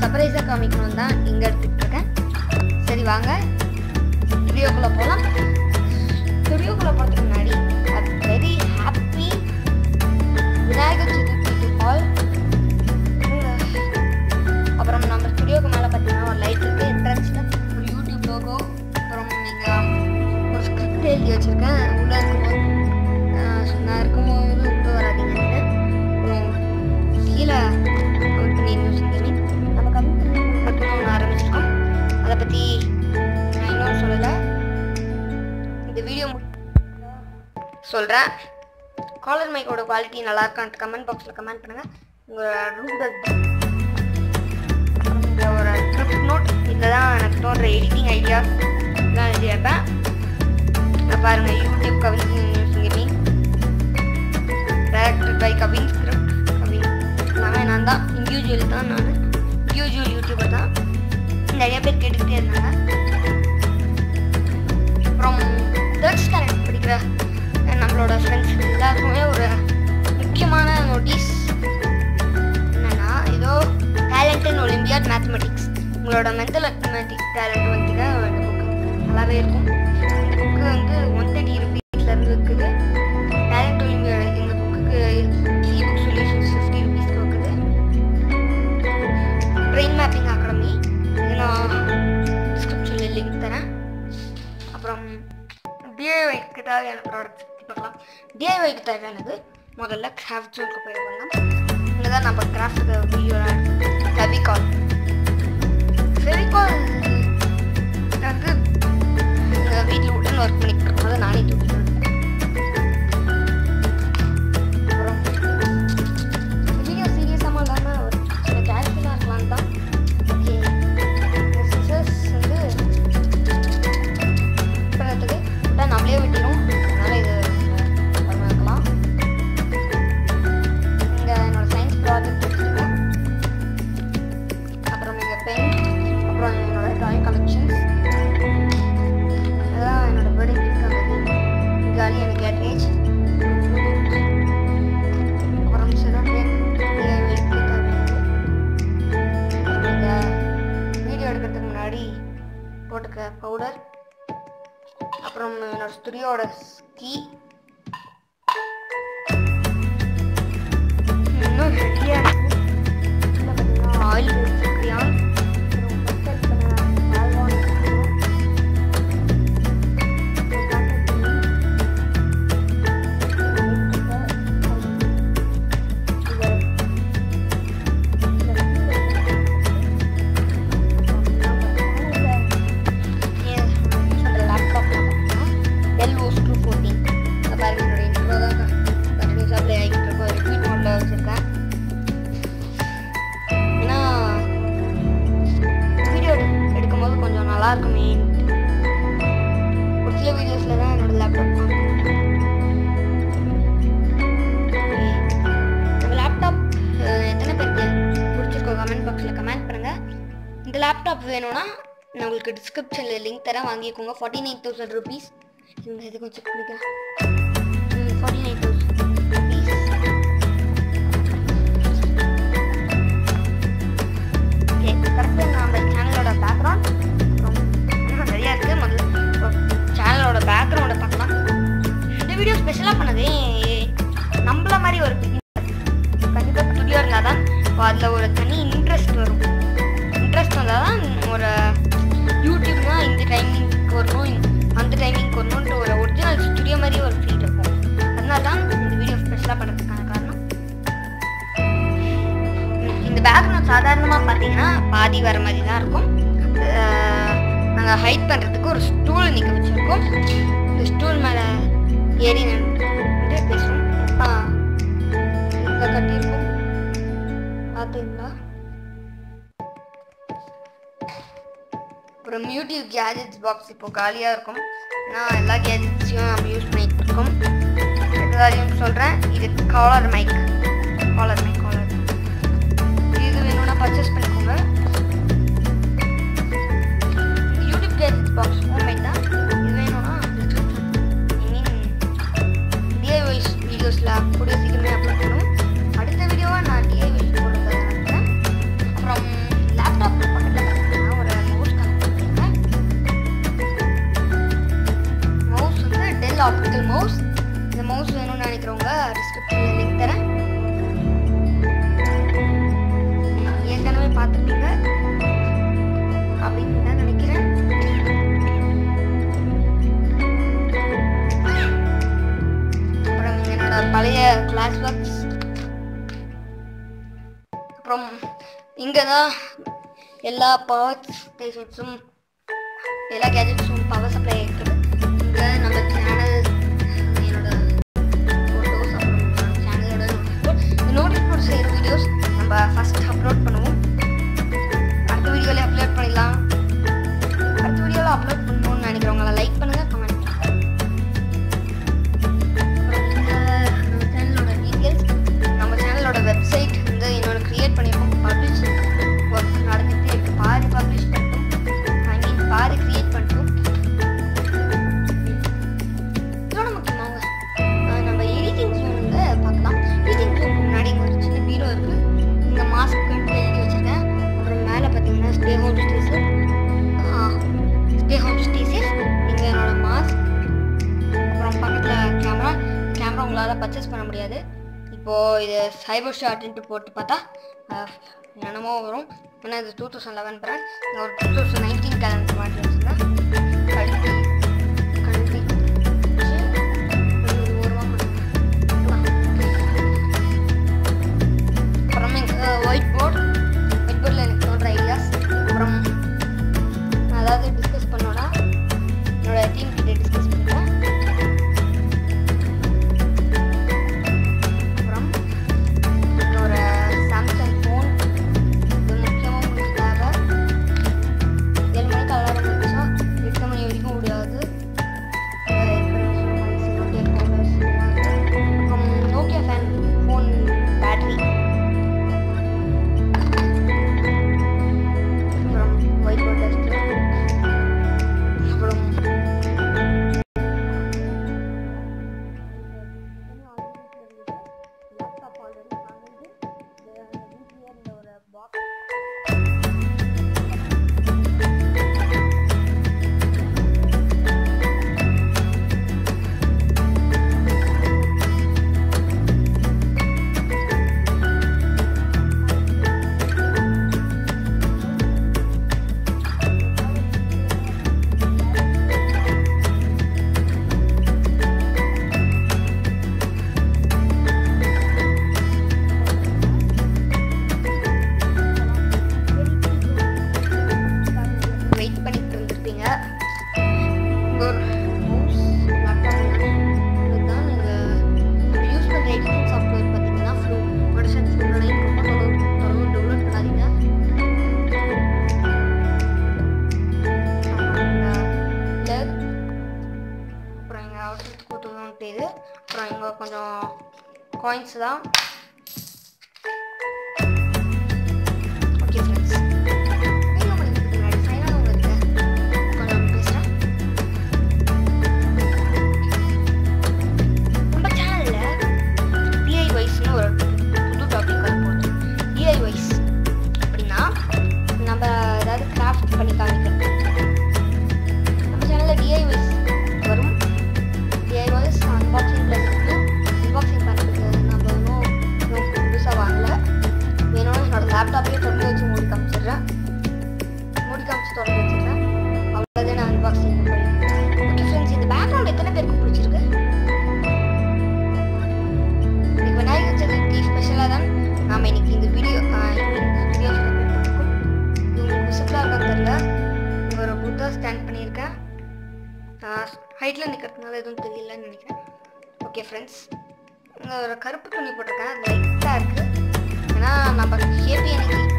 சர்ப்ரைஸாக காமிக்கணும் தான் இங்கே எடுத்துகிட்ருக்கேன் சரி வாங்க. ஸ்டுடியோக்குள்ளே போகலாம் ஸ்டுடியோக்குள்ளே போகிறதுக்கு முன்னாடி very happy Vinayagar Chaturthi to all அப்புறம் நம்ம ஸ்டுடியோக்கு மேலே பார்த்தீங்கன்னா ஒரு லைட் இருக்குது என்ட்ரன்ஸில் ஒரு யூடியூப் லோகோ அப்புறம் நீங்கள் ஒரு ஸ்கிரிப்ட் எழுதி வச்சுருக்கேன். உள்ளே சொல்கிறேன் காலர் மைக்கோட குவாலிட்டி நல்லா இருக்கான்ட்டு கமெண்ட் பாக்ஸில் கமெண்ட் பண்ணுங்கள் உங்களோட இந்த ஒரு ட்ரிப் நோட் இதில் தான் எனக்கு தோன்ற எடிட்டிங் ஐடியாஸ் எல்லாம் எழுதி வைப்பேன் YouTube Kavin news gaming director by Kavin script giving எல்லாமே நான் தான் இண்டிவிஜுவல் தான் நான். இண்டிவிஜுவல் யூடியூபர் தான். நிறைய பேர் கேட்டுக்கிட்டே இருந்தாங்க. நம்மளோட ஃப்ரெண்ட்ஸ் எல்லாருக்குமே ஒரு முக்கியமான நோட்டீஸ் என்னென்னா ஏதோ டேலண்ட் இன் ஒலிம்பியாட் மேத்தமெட்டிக்ஸ் உங்களோட மென்டல் மேத்தமெட்டிக்ஸ் டேலண்ட் வந்து தான் புக்கு நல்லாவே இருக்கும். இந்த புக்கு வந்து ஒன் டிஐஒய்க்கு தேவையானது முதல்ல கிராஃப்ட் ஜூலுக்கு போய் பண்ணலாம் இங்கே தான் நம்ம கிராஃப்ட் வீடியோ ஃபெவிகால் ஃபெவிகால் வந்து வீட்டில் உடன் ஒர்க் பண்ணிக்கிறோம் அதை நானே தூக்கி அப்புறம் என்னோட லேப்டாப் வேணும்னா நான் உங்களுக்கு டிஸ்கிரிப்ஷனில் லிங்க் தரேன். வாங்கிக்கோங்க. ஃபார்ட்டி நைன் தௌசண்ட் ருபீஸ் இந்த இது கொஞ்சம் செக் இருக்கும் ஸ்டூல் மேலே ஏறி நின்று பேசுவோம். ஆ. இதில் கட்டியிருக்கோம். பார்த்தீங்களா அப்புறம் யூடியூப் கேஜெட்ஸ் பாக்ஸ் இப்போ காலியாக இருக்கும். நான் எல்லா கேஜெட்ஸையும் நம்ம யூஸ் பண்ணிட்டு இருக்கோம். எல்லாரையும் சொல்கிறேன் இது collar mic collar mic collar இது வேணும்னா பர்ச்சேஸ் பண்ணிக்கோங்க. இது ஆப்டிக்கல் மவுஸ் இந்த மவுஸ் வேணும்னு நினைக்கிறவங்க டிஸ்கிரிப்ஷனில் லிங்க் தரேன். ஏற்கனவே பார்த்துருப்பீங்க. அப்படின்னு நான் நினைக்கிறேன். அப்புறம் என்னோட பழைய கிளாஸ் ஒர்க்ஸ் அப்புறம் இங்கே தான் எல்லா பவர் ஸ்டேஷன்ஸும் எல்லா கேஜெட்ஸும் power supply bahas kabrol penuh நம்மளால் பர்ச்சேஸ் பண்ண முடியாது. இப்போது இது சைபர் ஷார்ட்ன்ட்டு போட்டு பார்த்தா என்னென்னமோ வரும். ஏன்னா இது டூ தௌசண்ட் லெவன் பிராண்ட் ஒரு டூ தௌசண்ட் நைன்டீன் கேலண்டர் மாட்டி வச்சுருந்தேன் அப்புறம் ஒயிட் போர்ட் ஒயிட் எனக்கு தோன்ற ஐடியாஸ் அப்புறம் அதாவது points 了。ஹைட்டில் நிற்கிறதுனால எதுவும் தெரியலன்னு நினைக்கிறேன். ஓகே ஃப்ரெண்ட்ஸ் நான் ஒரு கருப்பு துணி போட்டிருக்கேன். லைட்டாக இருக்குது ஏன்னா நம்ம ஹேப்பி எனக்கு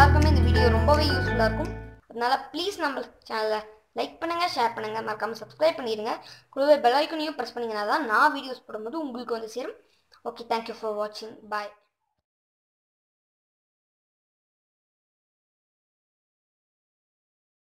எல்லாருக்குமே இந்த வீடியோ ரொம்பவே யூஸ்ஃபுல்லாக இருக்கும். அதனால ப்ளீஸ் நம்ம சேனலை லைக் பண்ணுங்கள் ஷேர் பண்ணுங்கள் மறக்காமல் சப்ஸ்கிரைப் பண்ணிடுங்க கூடவே பெல் ஐக்கனையும் ப்ரெஸ் பண்ணிங்கன்னா தான் நான் வீடியோஸ் போடும்போது உங்களுக்கு வந்து சேரும். ஓகே தேங்க்யூ ஃபார் வாட்சிங் பாய்